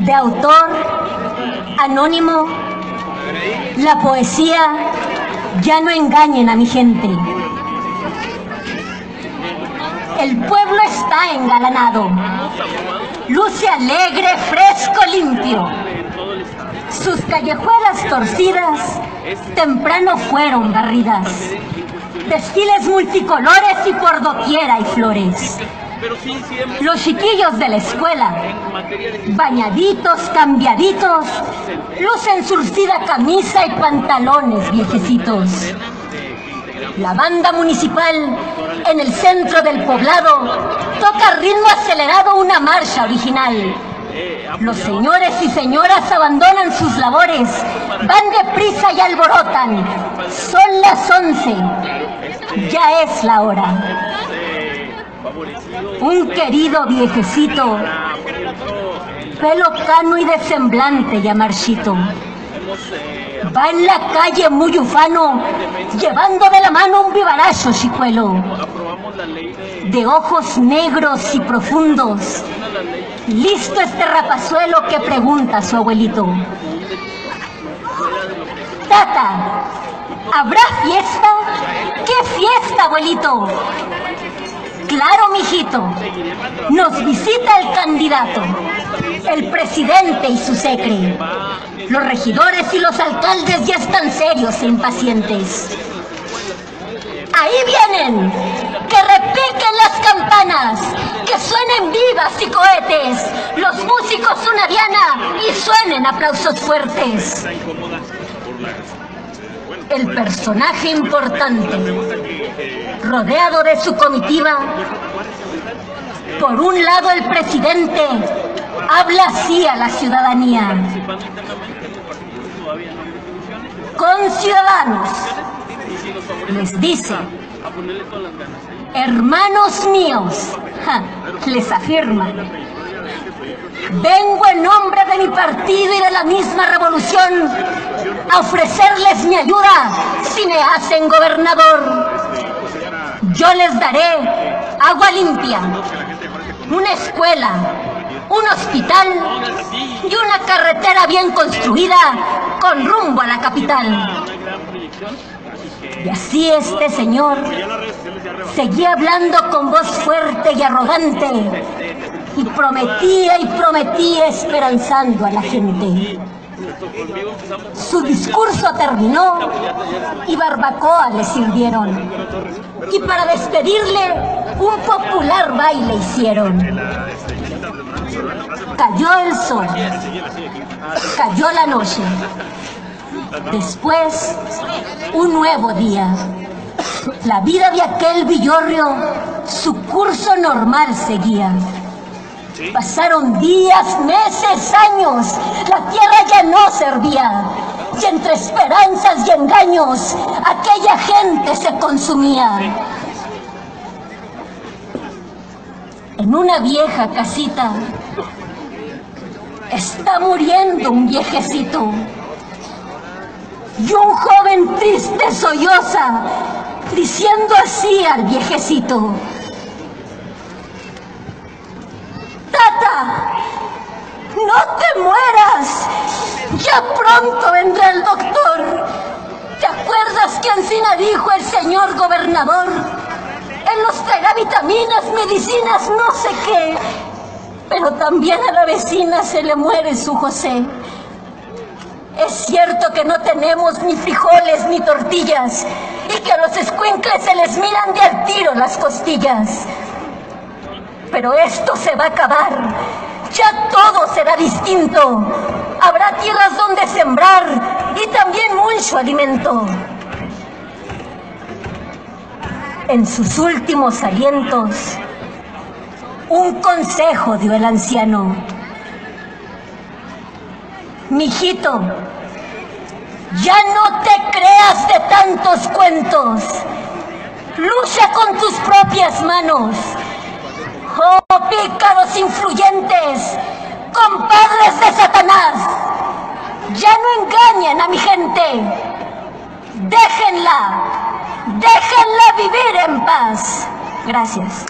de autor anónimo, la poesía ya no engañen a mi gente. El pueblo está engalanado, luce alegre, fresco, limpio. Sus callejuelas torcidas temprano fueron barridas. Desfiles multicolores y por doquiera hay flores. Los chiquillos de la escuela, bañaditos, cambiaditos, lucen surcida camisa y pantalones viejecitos. La banda municipal en el centro del poblado toca ritmo acelerado una marcha original. Los señores y señoras abandonan sus labores, van deprisa y alborotan. Son las once, ya es la hora. Un querido viejecito, pelo cano y de semblante ya marchito. Va en la calle muy ufano, llevando de la mano un vivaracho chicuelo, de ojos negros y profundos. Listo este rapazuelo que pregunta a su abuelito. Tata, ¿habrá fiesta? ¿Qué fiesta, abuelito? Claro, mijito. Nos visita el candidato, el presidente y su secre. Los regidores y los alcaldes ya están serios e impacientes. Ahí vienen. Que repiquen las campanas. Que suenen vivas y cohetes. Los músicos una diana y suenen aplausos fuertes. El personaje importante, rodeado de su comitiva, por un lado el presidente habla así a la ciudadanía. Con ciudadanos, les dice, hermanos míos, les afirma, vengo en nombre de mi partido y de la misma revolución a ofrecerles mi ayuda si me hacen gobernador. Yo les daré agua limpia, una escuela, un hospital y una carretera bien construida con rumbo a la capital. Y así este señor seguía hablando con voz fuerte y arrogante y prometía y prometía esperanzando a la gente. Su discurso terminó y barbacoa le sirvieron. Y para despedirle, un popular baile hicieron. Cayó el sol, cayó la noche. Después, un nuevo día. La vida de aquel villorrio, su curso normal seguía. Pasaron días, meses, años. La tierra ya no servía. Y entre esperanzas y engaños, aquella gente se consumía. En una vieja casita está muriendo un viejecito. Y un joven triste solloza, diciendo así al viejecito. Tata, no te mueras. Ya pronto vendrá el doctor. ¿Te acuerdas que Ancina dijo el señor gobernador? Él nos traerá vitaminas, medicinas, no sé qué. Pero también a la vecina se le muere su José. Es cierto que no tenemos ni frijoles ni tortillas y que a los escuincles se les miran de al tiro las costillas. Pero esto se va a acabar. Ya todo será distinto. Habrá tierras donde sembrar y también mucho alimento. En sus últimos alientos, un consejo dio el anciano. Mijito, ya no te creas de tantos cuentos. Lucha con tus propias manos. Oh, pícaros influyentes, compadres de Satanás, ya no engañen a mi gente. Déjenla, déjenla vivir en paz. Gracias.